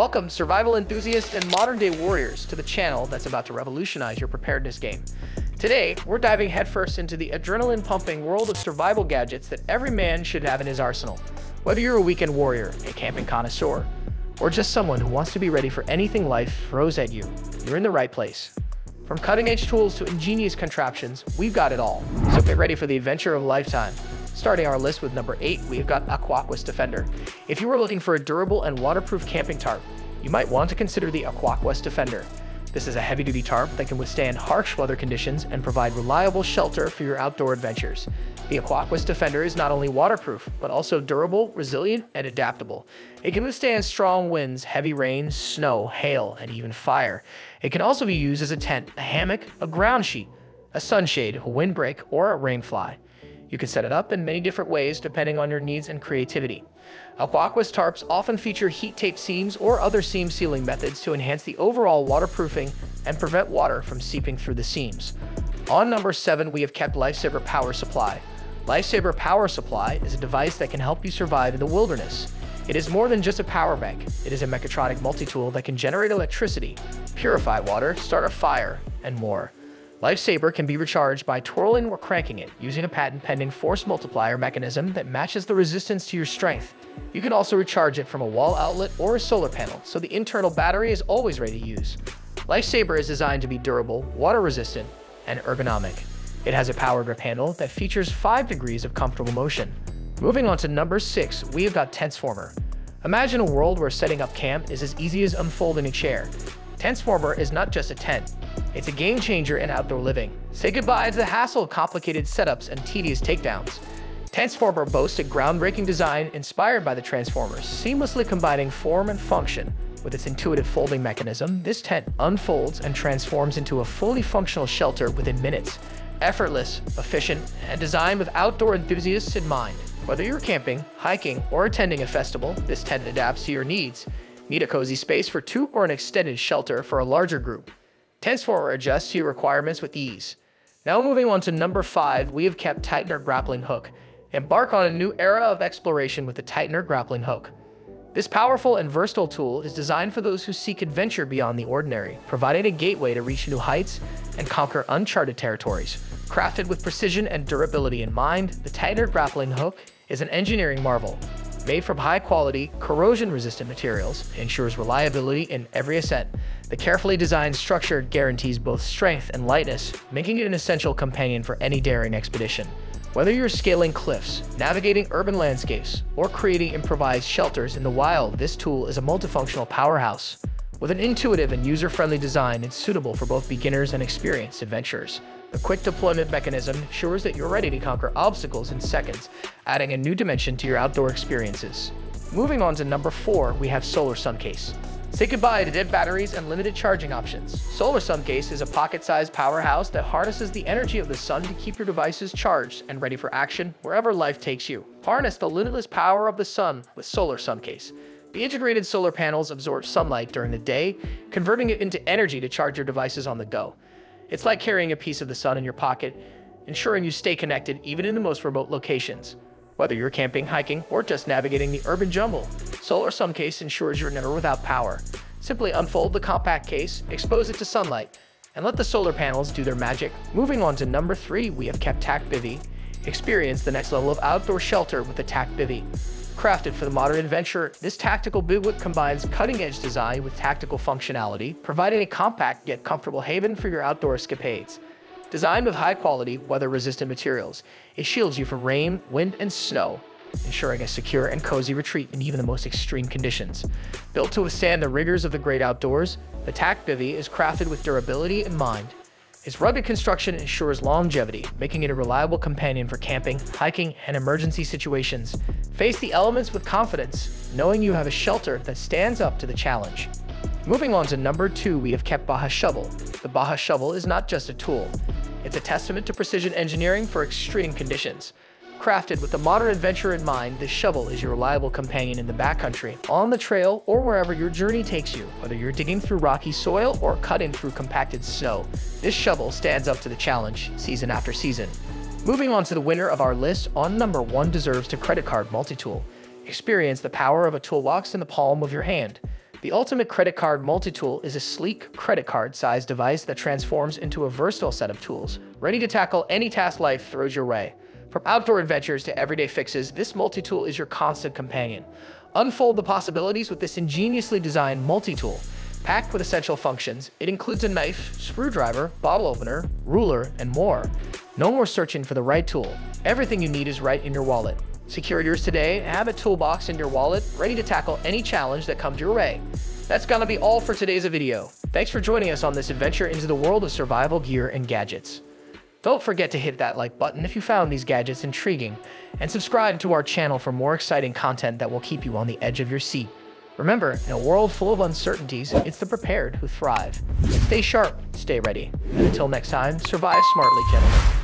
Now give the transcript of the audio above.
Welcome, survival enthusiasts and modern day warriors, to the channel that's about to revolutionize your preparedness game. Today, we're diving headfirst into the adrenaline pumping world of survival gadgets that every man should have in his arsenal. Whether you're a weekend warrior, a camping connoisseur, or just someone who wants to be ready for anything life throws at you, you're in the right place. From cutting edge tools to ingenious contraptions, we've got it all. So get ready for the adventure of a lifetime. Starting our list with number 8, we've got Aquaquest Defender. If you are looking for a durable and waterproof camping tarp, you might want to consider the Aquaquest Defender. This is a heavy-duty tarp that can withstand harsh weather conditions and provide reliable shelter for your outdoor adventures. The Aquaquest Defender is not only waterproof, but also durable, resilient, and adaptable. It can withstand strong winds, heavy rain, snow, hail, and even fire. It can also be used as a tent, a hammock, a ground sheet, a sunshade, a windbreak, or a rainfly. You can set it up in many different ways depending on your needs and creativity. Aquaquest tarps often feature heat-tape seams or other seam sealing methods to enhance the overall waterproofing and prevent water from seeping through the seams. On number 7, we have kept Lifesaver Power Supply. Lifesaver Power Supply is a device that can help you survive in the wilderness. It is more than just a power bank. It is a mechatronic multi-tool that can generate electricity, purify water, start a fire, and more. Lifesaver can be recharged by twirling or cranking it using a patent-pending force multiplier mechanism that matches the resistance to your strength. You can also recharge it from a wall outlet or a solar panel, so the internal battery is always ready to use. Lifesaver is designed to be durable, water-resistant, and ergonomic. It has a power grip handle that features 5 degrees of comfortable motion. Moving on to number 6, we have got Tenseformer. Imagine a world where setting up camp is as easy as unfolding a chair. Tenseformer is not just a tent, it's a game changer in outdoor living. Say goodbye to the hassle of complicated setups and tedious takedowns. Tenseformer boasts a groundbreaking design inspired by the Transformers, seamlessly combining form and function. With its intuitive folding mechanism, this tent unfolds and transforms into a fully functional shelter within minutes. Effortless, efficient, and designed with outdoor enthusiasts in mind. Whether you're camping, hiking, or attending a festival, this tent adapts to your needs. Need a cozy space for two or an extended shelter for a larger group? Tenseformer adjusts to your requirements with ease. Now moving on to number 5, we have kept Tightener Grappling Hook. Embark on a new era of exploration with the Tightener Grappling Hook. This powerful and versatile tool is designed for those who seek adventure beyond the ordinary, providing a gateway to reach new heights and conquer uncharted territories. Crafted with precision and durability in mind, the Tightener Grappling Hook is an engineering marvel. Made from high-quality, corrosion-resistant materials, ensures reliability in every ascent. The carefully designed structure guarantees both strength and lightness, making it an essential companion for any daring expedition. Whether you're scaling cliffs, navigating urban landscapes, or creating improvised shelters in the wild, this tool is a multifunctional powerhouse. With an intuitive and user-friendly design, it's suitable for both beginners and experienced adventurers. The quick deployment mechanism ensures that you're ready to conquer obstacles in seconds, adding a new dimension to your outdoor experiences. Moving on to number 4, we have Solar Sun Case. Say goodbye to dead batteries and limited charging options. Solar Sun Case is a pocket-sized powerhouse that harnesses the energy of the sun to keep your devices charged and ready for action wherever life takes you. Harness the limitless power of the sun with Solar Sun Case. The integrated solar panels absorb sunlight during the day, converting it into energy to charge your devices on the go. It's like carrying a piece of the sun in your pocket, ensuring you stay connected even in the most remote locations. Whether you're camping, hiking, or just navigating the urban jungle, Solar Sun Case ensures you're never without power. Simply unfold the compact case, expose it to sunlight, and let the solar panels do their magic. Moving on to number 3, we have kept Tact Bivvy. Experience the next level of outdoor shelter with the Tact Bivvy. Crafted for the modern adventurer, this tactical bivouac combines cutting-edge design with tactical functionality, providing a compact yet comfortable haven for your outdoor escapades. Designed with high-quality, weather-resistant materials, it shields you from rain, wind, and snow, ensuring a secure and cozy retreat in even the most extreme conditions. Built to withstand the rigors of the great outdoors, the Tact Bivvy is crafted with durability in mind. Its rugged construction ensures longevity, making it a reliable companion for camping, hiking, and emergency situations. Face the elements with confidence, knowing you have a shelter that stands up to the challenge. Moving on to number 2, we have kept Baja Shovel. The Baja Shovel is not just a tool, it's a testament to precision engineering for extreme conditions. Crafted with the modern adventure in mind, this shovel is your reliable companion in the backcountry, on the trail, or wherever your journey takes you. Whether you're digging through rocky soil or cutting through compacted snow, this shovel stands up to the challenge season after season. Moving on to the winner of our list, on number one deserves to credit card multi-tool. Experience the power of a toolbox in the palm of your hand. The Ultimate Credit Card Multi-Tool is a sleek credit card-sized device that transforms into a versatile set of tools, ready to tackle any task life throws your way. From outdoor adventures to everyday fixes, this multi-tool is your constant companion. Unfold the possibilities with this ingeniously designed multi-tool. Packed with essential functions, it includes a knife, screwdriver, bottle opener, ruler, and more. No more searching for the right tool. Everything you need is right in your wallet. Secure yours today and have a toolbox in your wallet ready to tackle any challenge that comes your way. That's gonna be all for today's video. Thanks for joining us on this adventure into the world of survival gear and gadgets. Don't forget to hit that like button if you found these gadgets intriguing, and subscribe to our channel for more exciting content that will keep you on the edge of your seat. Remember, in a world full of uncertainties, it's the prepared who thrive. Stay sharp, stay ready, and until next time, survive smartly, gentlemen.